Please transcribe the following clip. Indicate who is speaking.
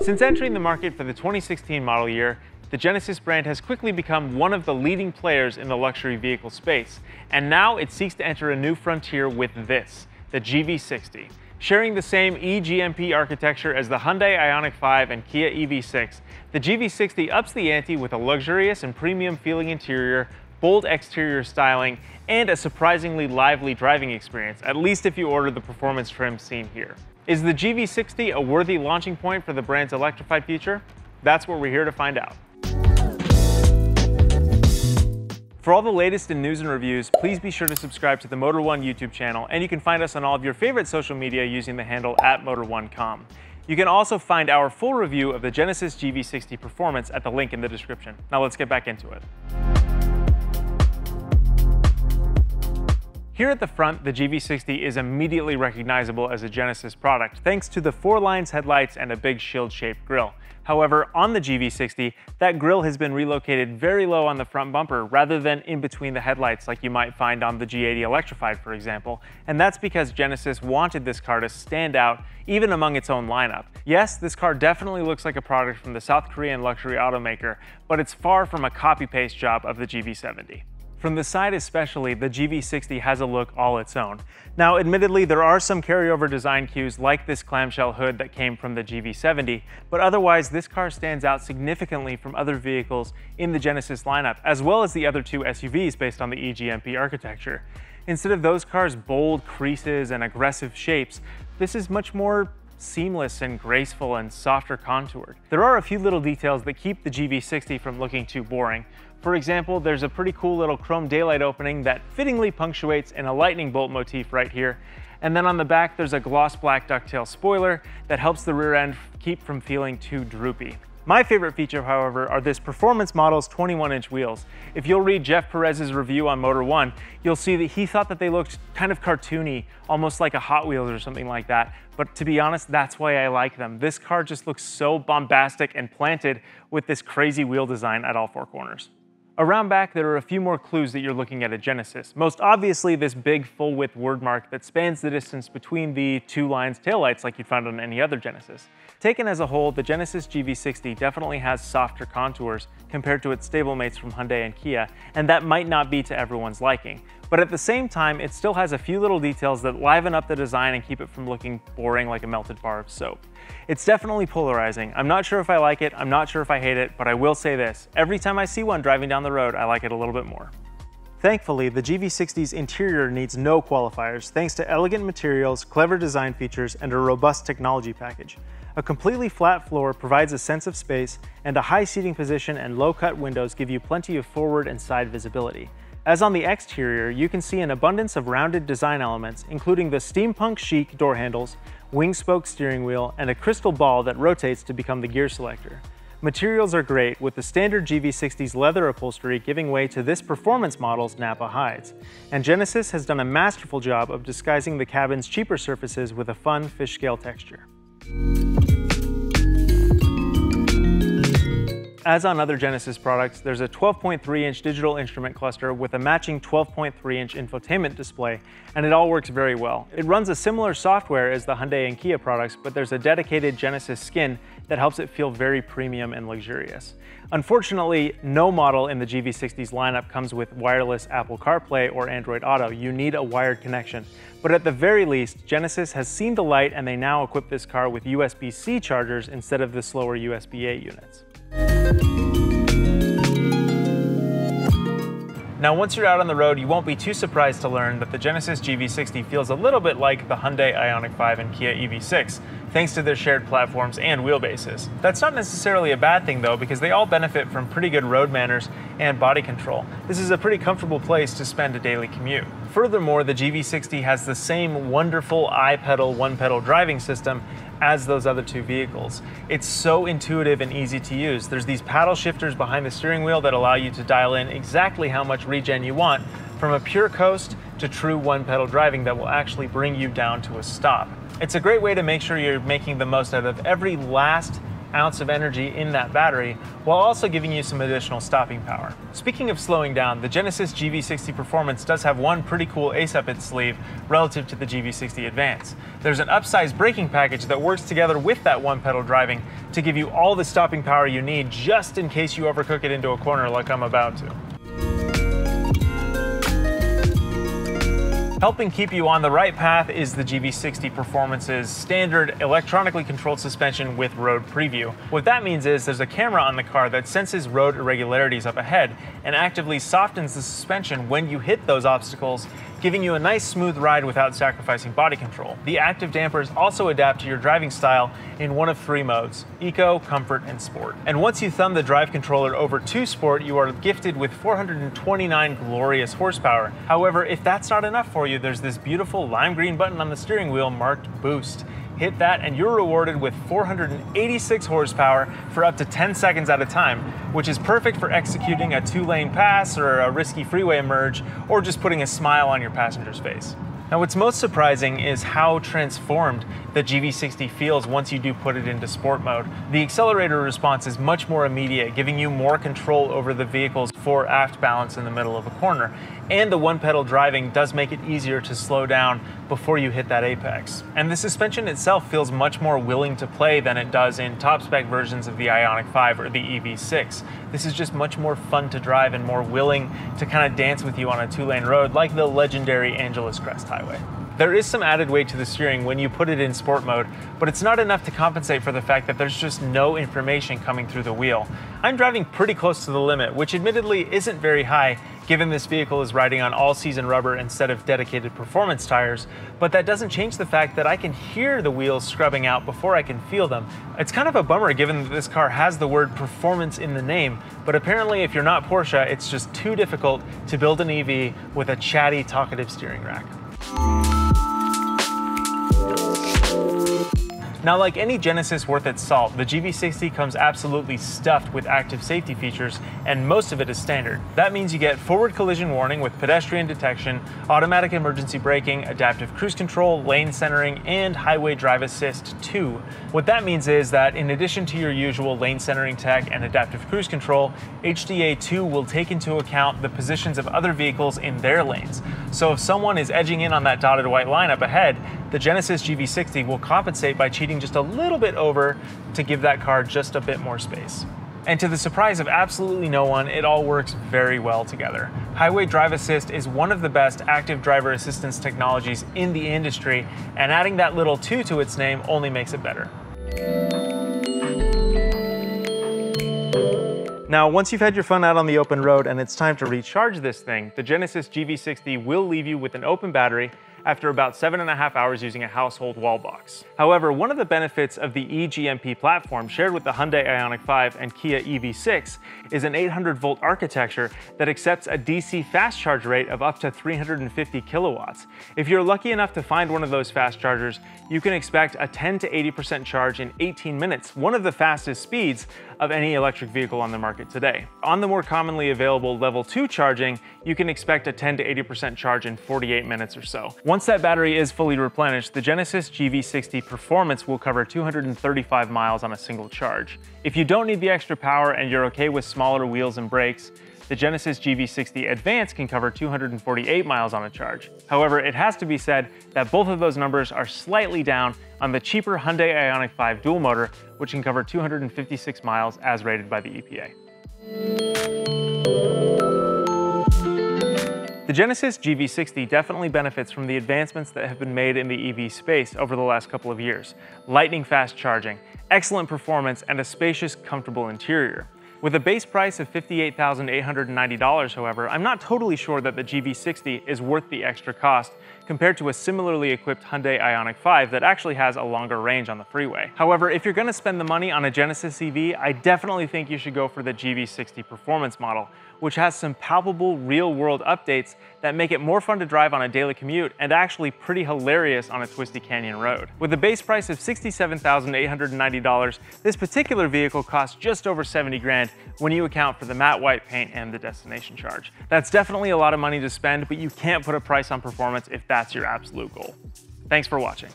Speaker 1: Since entering the market for the 2016 model year, the Genesis brand has quickly become one of the leading players in the luxury vehicle space, and now it seeks to enter a new frontier with this, the GV60. Sharing the same eGMP architecture as the Hyundai Ioniq 5 and Kia EV6, the GV60 ups the ante with a luxurious and premium feeling interior, bold exterior styling, and a surprisingly lively driving experience, at least if you order the performance trim seen here. Is the GV60 a worthy launching point for the brand's electrified future? That's what we're here to find out. For all the latest in news and reviews, please be sure to subscribe to the Motor One YouTube channel, and you can find us on all of your favorite social media using the handle at Motor1.com. You can also find our full review of the Genesis GV60 Performance at the link in the description. Now let's get back into it. Here at the front, the GV60 is immediately recognizable as a Genesis product, thanks to the four lines headlights and a big shield-shaped grille. However, on the GV60, that grille has been relocated very low on the front bumper rather than in between the headlights like you might find on the G80 Electrified, for example. And that's because Genesis wanted this car to stand out even among its own lineup. Yes, this car definitely looks like a product from the South Korean luxury automaker, but it's far from a copy-paste job of the GV70. From the side especially, the GV60 has a look all its own. Now, admittedly, there are some carryover design cues like this clamshell hood that came from the GV70, but otherwise this car stands out significantly from other vehicles in the Genesis lineup, as well as the other two SUVs based on the eGMP architecture. Instead of those cars' bold creases and aggressive shapes, this is much more seamless and graceful and softer contoured. There are a few little details that keep the GV60 from looking too boring, for example, there's a pretty cool little chrome daylight opening that fittingly punctuates in a lightning bolt motif right here. And then on the back, there's a gloss black ducktail spoiler that helps the rear end keep from feeling too droopy. My favorite feature, however, are this Performance Model's 21-inch wheels. If you'll read Jeff Perez's review on Motor One, you'll see that he thought that they looked kind of cartoony, almost like a Hot Wheels or something like that. But to be honest, that's why I like them. This car just looks so bombastic and planted with this crazy wheel design at all four corners. Around back, there are a few more clues that you're looking at a Genesis. Most obviously, this big full-width word mark that spans the distance between the two lines taillights like you'd find on any other Genesis. Taken as a whole, the Genesis GV60 definitely has softer contours compared to its stablemates from Hyundai and Kia, and that might not be to everyone's liking. But at the same time, it still has a few little details that liven up the design and keep it from looking boring like a melted bar of soap. It's definitely polarizing. I'm not sure if I like it, I'm not sure if I hate it, but I will say this. Every time I see one driving down the road, I like it a little bit more. Thankfully, the GV60's interior needs no qualifiers thanks to elegant materials, clever design features, and a robust technology package. A completely flat floor provides a sense of space, and a high seating position and low-cut windows give you plenty of forward and side visibility. As on the exterior, you can see an abundance of rounded design elements, including the steampunk chic door handles, wing spoke steering wheel, and a crystal ball that rotates to become the gear selector. Materials are great, with the standard GV60's leather upholstery giving way to this performance model's Napa hides. And Genesis has done a masterful job of disguising the cabin's cheaper surfaces with a fun fish scale texture. As on other Genesis products, there's a 12.3-inch digital instrument cluster with a matching 12.3-inch infotainment display, and it all works very well. It runs a similar software as the Hyundai and Kia products, but there's a dedicated Genesis skin that helps it feel very premium and luxurious. Unfortunately, no model in the GV60's lineup comes with wireless Apple CarPlay or Android Auto. You need a wired connection. But at the very least, Genesis has seen the light and they now equip this car with USB-C chargers instead of the slower USB-A units. Now once you're out on the road, you won't be too surprised to learn that the Genesis GV60 feels a little bit like the Hyundai Ioniq 5 and Kia EV6, thanks to their shared platforms and wheelbases. That's not necessarily a bad thing though, because they all benefit from pretty good road manners and body control. This is a pretty comfortable place to spend a daily commute. Furthermore, the GV60 has the same wonderful i-pedal, one-pedal driving system as those other two vehicles. It's so intuitive and easy to use. There's these paddle shifters behind the steering wheel that allow you to dial in exactly how much regen you want from a pure coast to true one pedal driving that will actually bring you down to a stop. It's a great way to make sure you're making the most out of every last ounce of energy in that battery, while also giving you some additional stopping power. Speaking of slowing down, the Genesis GV60 Performance does have one pretty cool ace up its sleeve relative to the GV60 Advance. There's an upsized braking package that works together with that one pedal driving to give you all the stopping power you need just in case you overcook it into a corner like I'm about to. Helping keep you on the right path is the GV60 Performance's standard electronically controlled suspension with road preview. What that means is there's a camera on the car that senses road irregularities up ahead and actively softens the suspension when you hit those obstacles giving you a nice smooth ride without sacrificing body control. The active dampers also adapt to your driving style in one of three modes, Eco, Comfort, and Sport. And once you thumb the drive controller over to Sport, you are gifted with 429 glorious horsepower. However, if that's not enough for you, there's this beautiful lime green button on the steering wheel marked Boost. Hit that and you're rewarded with 486 horsepower for up to 10 seconds at a time, which is perfect for executing a two lane pass or a risky freeway merge, or just putting a smile on your passenger's face. Now what's most surprising is how transformed the GV60 feels once you do put it into sport mode. The accelerator response is much more immediate, giving you more control over the vehicle's fore aft balance in the middle of a corner. And the one pedal driving does make it easier to slow down before you hit that apex. And the suspension itself feels much more willing to play than it does in top spec versions of the Ioniq 5 or the EV6. This is just much more fun to drive and more willing to kind of dance with you on a two lane road like the legendary Angeles Crest Highway. There is some added weight to the steering when you put it in sport mode, but it's not enough to compensate for the fact that there's just no information coming through the wheel. I'm driving pretty close to the limit, which admittedly isn't very high given this vehicle is riding on all-season rubber instead of dedicated performance tires, but that doesn't change the fact that I can hear the wheels scrubbing out before I can feel them. It's kind of a bummer given that this car has the word performance in the name, but apparently if you're not Porsche, it's just too difficult to build an EV with a chatty, talkative steering rack. Now, like any Genesis worth its salt, the GV60 comes absolutely stuffed with active safety features, and most of it is standard. That means you get forward collision warning with pedestrian detection, automatic emergency braking, adaptive cruise control, lane centering, and highway drive assist 2. What that means is that in addition to your usual lane centering tech and adaptive cruise control, HDA 2 will take into account the positions of other vehicles in their lanes. So if someone is edging in on that dotted white line up ahead, the Genesis GV60 will compensate by cheating just a little bit over to give that car just a bit more space. And to the surprise of absolutely no one, it all works very well together. Highway Drive Assist is one of the best active driver assistance technologies in the industry, and adding that little 2 to its name only makes it better. Now, once you've had your fun out on the open road and it's time to recharge this thing, the Genesis GV60 will leave you with an open battery after about seven and a half hours using a household wall box. However, one of the benefits of the eGMP platform shared with the Hyundai Ioniq 5 and Kia EV6 is an 800 volt architecture that accepts a DC fast charge rate of up to 350 kilowatts. If you're lucky enough to find one of those fast chargers, you can expect a 10 to 80% charge in 18 minutes, one of the fastest speeds of any electric vehicle on the market today. On the more commonly available level 2 charging, you can expect a 10 to 80% charge in 48 minutes or so. That battery is fully replenished, the Genesis GV60 Performance will cover 235 miles on a single charge. If you don't need the extra power and you're okay with smaller wheels and brakes, the Genesis GV60 Advance can cover 248 miles on a charge. However, it has to be said that both of those numbers are slightly down on the cheaper Hyundai Ioniq 5 dual motor, which can cover 256 miles as rated by the EPA. Genesis GV60 definitely benefits from the advancements that have been made in the EV space over the last couple of years. Lightning fast charging, excellent performance, and a spacious, comfortable interior. With a base price of $58,890, however, I'm not totally sure that the GV60 is worth the extra cost compared to a similarly equipped Hyundai Ioniq 5 that actually has a longer range on the freeway. However, if you're gonna spend the money on a Genesis EV, I definitely think you should go for the GV60 Performance model, which has some palpable real-world updates that make it more fun to drive on a daily commute and actually pretty hilarious on a twisty canyon road. With a base price of $67,890, this particular vehicle costs just over 70 grand when you account for the matte white paint and the destination charge. That's definitely a lot of money to spend, but you can't put a price on performance if that's your absolute goal. Thanks for watching.